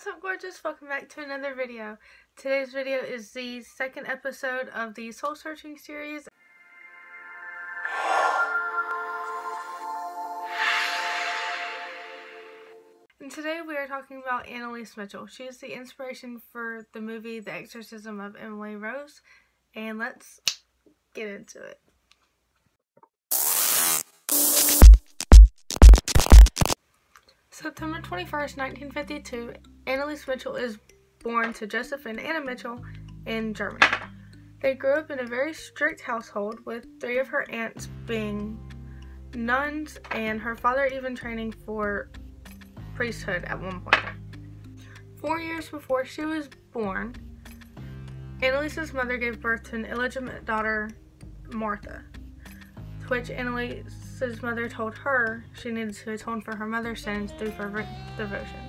What's up gorgeous? Welcome back to another video. Today's video is the second episode of the Soul Searching series. And today we are talking about Anneliese Mitchell. She is the inspiration for the movie The Exorcism of Emily Rose. And let's get into it. September 21st, 1952, Anneliese Mitchell is born to Joseph and Anna Mitchell in Germany. They grew up in a very strict household with three of her aunts being nuns and her father even training for priesthood at one point. Four years before she was born, Anneliese's mother gave birth to an illegitimate daughter, Martha, to which Anneliese his mother told her she needed to atone for her mother's sins through fervent devotion.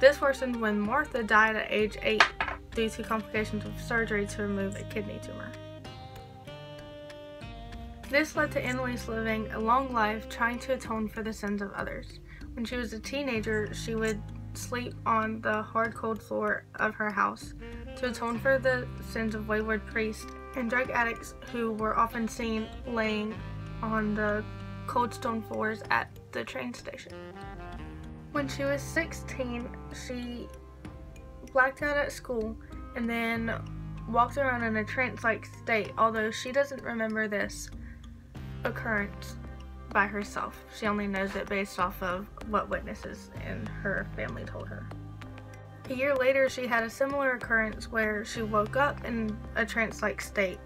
This worsened when Martha died at age 8 due to complications of surgery to remove a kidney tumor. This led to Anneliese living a long life trying to atone for the sins of others. When she was a teenager, she would sleep on the hard cold floor of her house to atone for the sins of wayward priests and drug addicts who were often seen laying on the cold stone floors at the train station. When she was 16, she blacked out at school and then walked around in a trance-like state, although she doesn't remember this occurrence by herself. She only knows it based off of what witnesses and her family told her. A year later, she had a similar occurrence where she woke up in a trance-like state,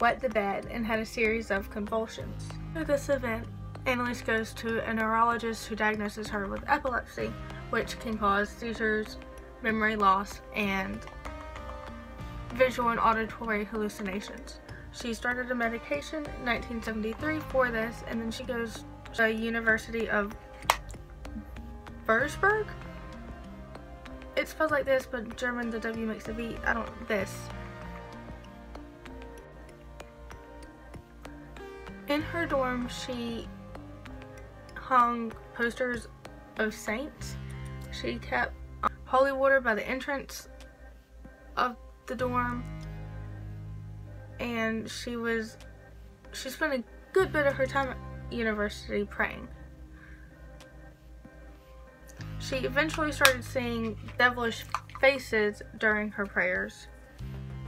wet the bed, and had a series of convulsions. After this event, Anneliese goes to a neurologist who diagnoses her with epilepsy, which can cause seizures, memory loss, and visual and auditory hallucinations. She started a medication in 1973 for this, and then she goes to the University of Würzburg. It spells like this, but German, the W makes a V. I don't, this. In her dorm, she hung posters of saints. She kept holy water by the entrance of the dorm. And she was, she spent a good bit of her time at university praying. She eventually started seeing devilish faces during her prayers.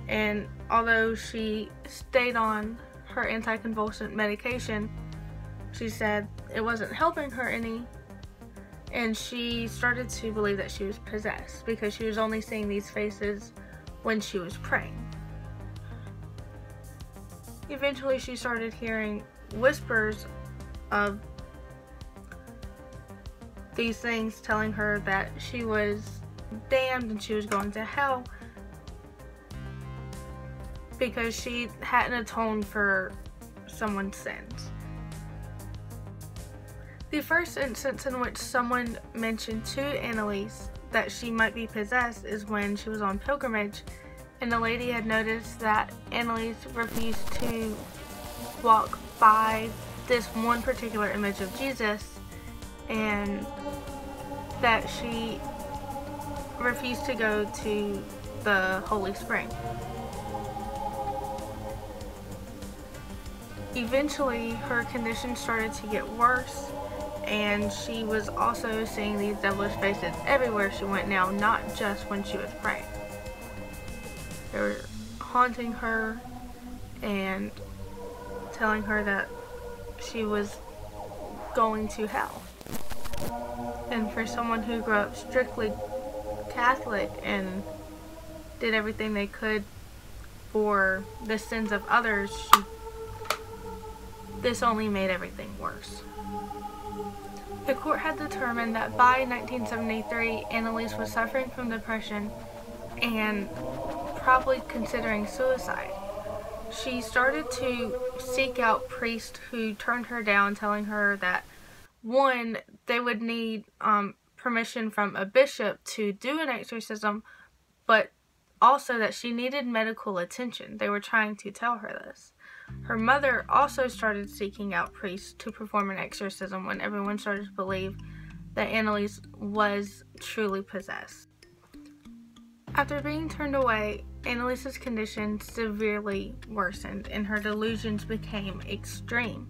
And although she stayed on her anticonvulsant medication, she said it wasn't helping her any and she started to believe that she was possessed because she was only seeing these faces when she was praying. Eventually she started hearing whispers of these things telling her that she was damned and she was going to hell because she hadn't atoned for someone's sins. The first instance in which someone mentioned to Anneliese that she might be possessed is when she was on pilgrimage and the lady had noticed that Anneliese refused to walk by this one particular image of Jesus and that she refused to go to the Holy Spring. Eventually, her condition started to get worse and she was also seeing these devilish faces everywhere she went now, not just when she was praying. They were haunting her and telling her that she was going to hell. And for someone who grew up strictly Catholic and did everything they could for the sins of others, she, this only made everything worse. The court had determined that by 1973, Anneliese was suffering from depression and probably considering suicide. She started to seek out priests who turned her down, telling her that one, they would need um, permission from a bishop to do an exorcism, but also that she needed medical attention. They were trying to tell her this. Her mother also started seeking out priests to perform an exorcism when everyone started to believe that Anneliese was truly possessed. After being turned away, Anneliese's condition severely worsened and her delusions became extreme.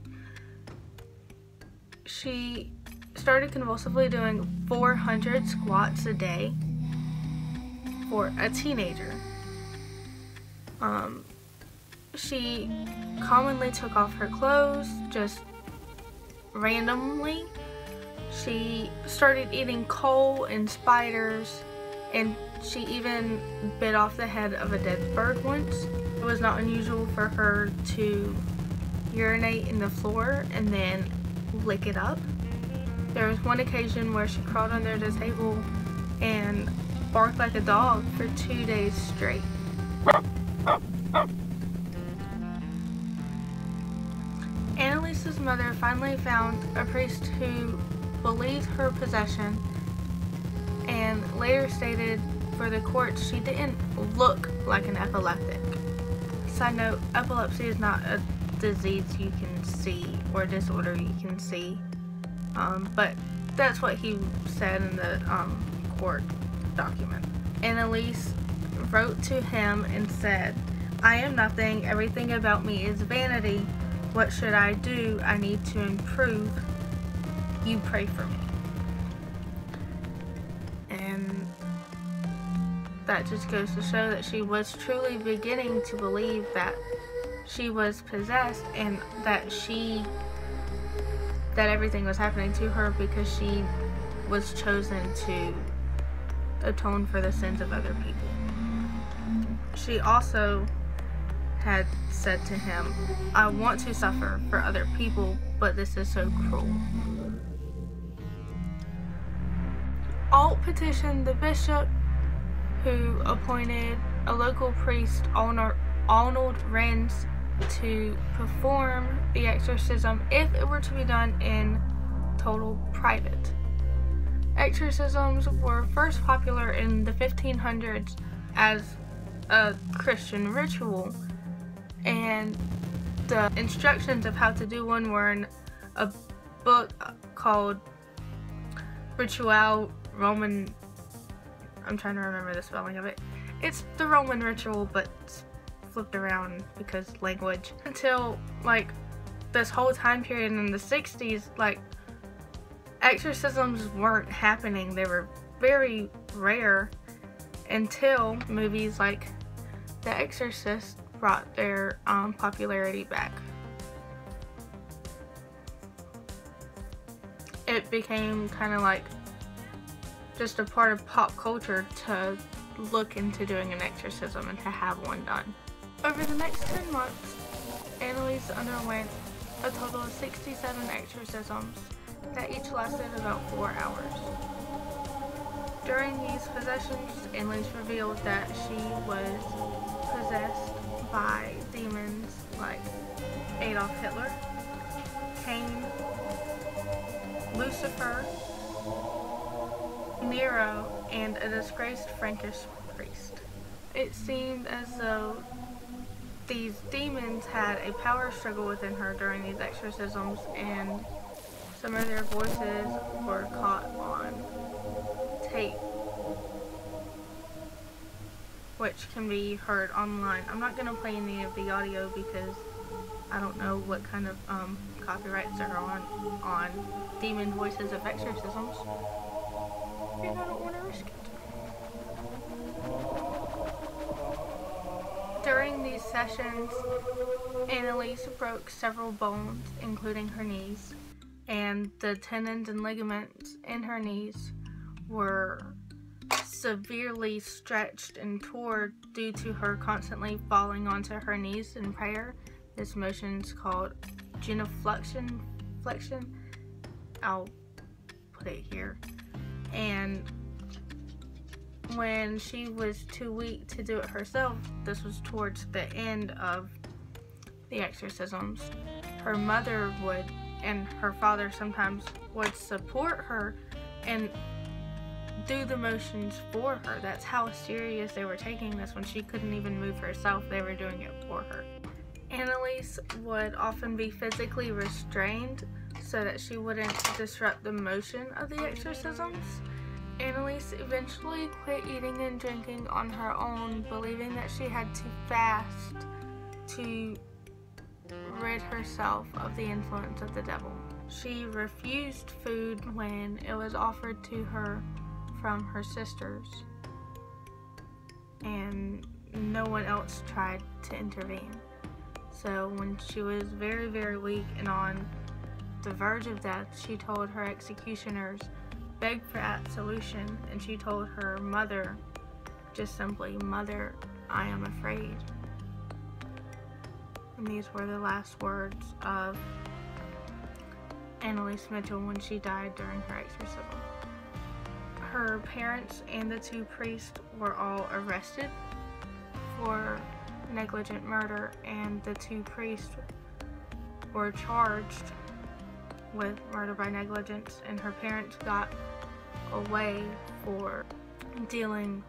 She started convulsively doing 400 squats a day for a teenager. Um, she commonly took off her clothes just randomly. She started eating coal and spiders, and she even bit off the head of a dead bird once. It was not unusual for her to urinate in the floor and then lick it up. There was one occasion where she crawled under the table and barked like a dog for two days straight. Mother finally found a priest who believed her possession and later stated for the court she didn't look like an epileptic. Side note, epilepsy is not a disease you can see or disorder you can see. Um, but that's what he said in the um, court document. Anneliese wrote to him and said, I am nothing, everything about me is vanity. What should I do? I need to improve. You pray for me. And that just goes to show that she was truly beginning to believe that she was possessed and that she that everything was happening to her because she was chosen to atone for the sins of other people. She also had said to him, I want to suffer for other people, but this is so cruel. Alt petitioned the bishop who appointed a local priest, Arnold Renz, to perform the exorcism if it were to be done in total private. Exorcisms were first popular in the 1500s as a Christian ritual, and the instructions of how to do one were in a book called Ritual Roman. I'm trying to remember the spelling of it. It's the Roman ritual, but flipped around because language until like this whole time period in the 60s like exorcisms weren't happening they were very rare until movies like The Exorcist brought their um, popularity back. It became kind of like just a part of pop culture to look into doing an exorcism and to have one done. Over the next 10 months, Anneliese underwent a total of 67 exorcisms that each lasted about 4 hours. During these possessions, Anneliese revealed that she was possessed by demons like Adolf Hitler, Cain, Lucifer, Nero, and a disgraced Frankish priest. It seemed as though these demons had a power struggle within her during these exorcisms and some of their voices were caught on tape which can be heard online. I'm not going to play any of the audio because I don't know what kind of um, copyrights are on on demon voices of exorcisms and I don't want to risk it. During these sessions, Anneliese broke several bones, including her knees, and the tendons and ligaments in her knees were severely stretched and tore due to her constantly falling onto her knees in prayer. This motion is called genuflexion. Flexion. I'll put it here. And when she was too weak to do it herself, this was towards the end of the exorcisms, her mother would and her father sometimes would support her and do the motions for her. That's how serious they were taking this when she couldn't even move herself, they were doing it for her. Anneliese would often be physically restrained so that she wouldn't disrupt the motion of the exorcisms Anneliese eventually quit eating and drinking on her own, believing that she had to fast to rid herself of the influence of the devil. She refused food when it was offered to her from her sisters, and no one else tried to intervene. So, when she was very, very weak and on the verge of death, she told her executioners, begged for absolution, and she told her mother, just simply, Mother, I am afraid. And these were the last words of Anneliese Mitchell when she died during her exorcism. Her parents and the two priests were all arrested for negligent murder, and the two priests were charged with murder by negligence, and her parents got away for dealing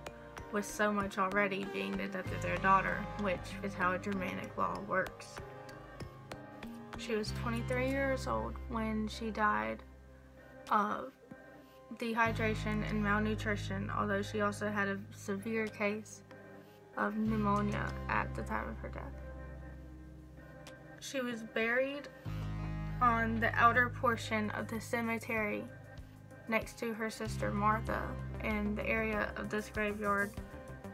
with so much already being the death of their daughter, which is how a Germanic law works. She was 23 years old when she died of dehydration and malnutrition, although she also had a severe case of pneumonia at the time of her death. She was buried on the outer portion of the cemetery next to her sister Martha, and the area of this graveyard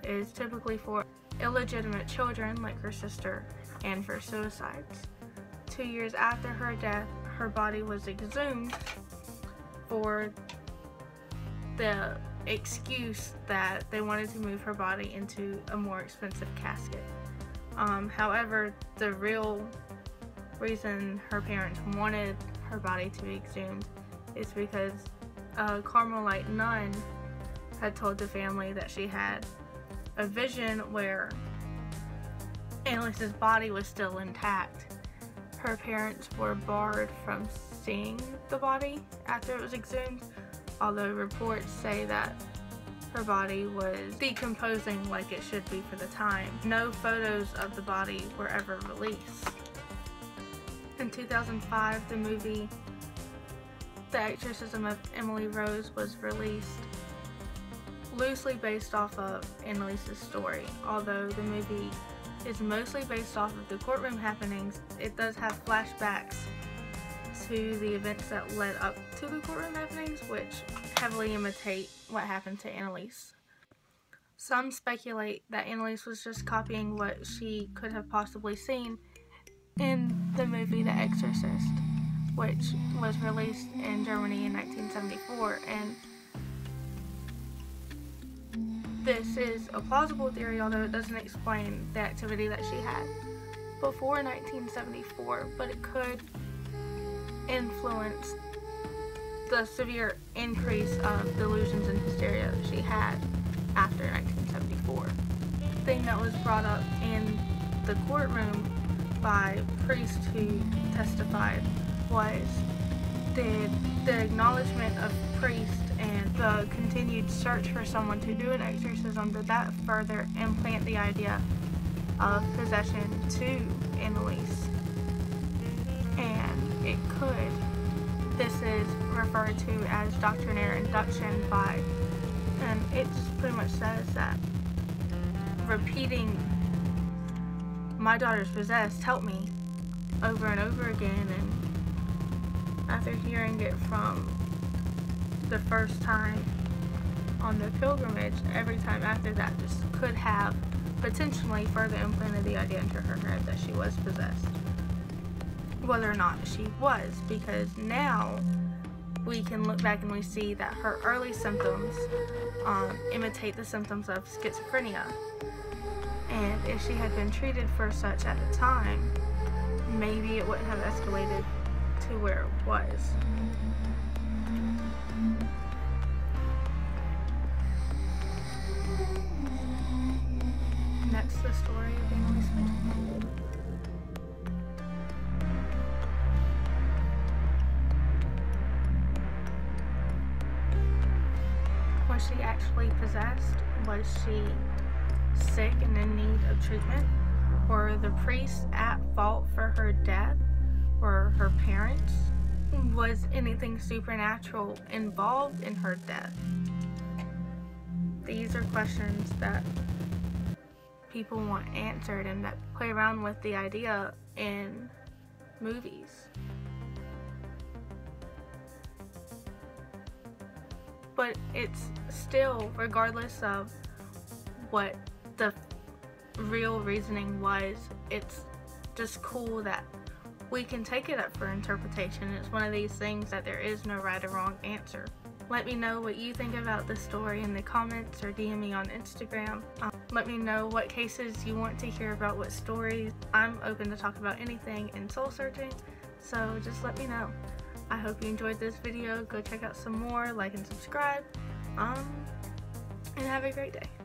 is typically for illegitimate children like her sister and for suicides. Two years after her death, her body was exhumed for the excuse that they wanted to move her body into a more expensive casket. Um, however, the real reason her parents wanted her body to be exhumed is because a Carmelite nun had told the family that she had a vision where Anneliese's body was still intact. Her parents were barred from seeing the body after it was exhumed, although reports say that her body was decomposing like it should be for the time. No photos of the body were ever released. In 2005, the movie The Exorcism of Emily Rose was released, loosely based off of Anneliese's story. Although the movie is mostly based off of the courtroom happenings, it does have flashbacks to the events that led up to the courtroom happenings, which heavily imitate what happened to Anneliese. Some speculate that Anneliese was just copying what she could have possibly seen in the movie The Exorcist, which was released in Germany in 1974. And this is a plausible theory, although it doesn't explain the activity that she had before 1974, but it could influence the severe increase of delusions and hysteria she had after 1974. The thing that was brought up in the courtroom by priests who testified was did the acknowledgement of priest and the continued search for someone to do an exorcism did that further implant the idea of possession to Anneliese and it could this is referred to as doctrinaire induction by and it just pretty much says that repeating my daughter's possessed, help me, over and over again. And after hearing it from the first time on the pilgrimage, every time after that just could have potentially further implanted the idea into her head that she was possessed. Whether or not she was, because now we can look back and we see that her early symptoms um, imitate the symptoms of schizophrenia and if she had been treated for such at the time, maybe it wouldn't have escalated to where it was. That's the story of Anneliese Mitchell. Actually possessed? Was she sick and in need of treatment? Were the priests at fault for her death? Were her parents? Was anything supernatural involved in her death? these are questions that people want answered and that play around with the idea in movies. But it's still, regardless of what the real reasoning was, it's just cool that we can take it up for interpretation. It's one of these things that there is no right or wrong answer. Let me know what you think about this story in the comments or DM me on Instagram. Um, let me know what cases you want to hear about, what stories. I'm open to talk about anything in soul searching, so just let me know. I hope you enjoyed this video. Go check out some more, like and subscribe, um, and have a great day.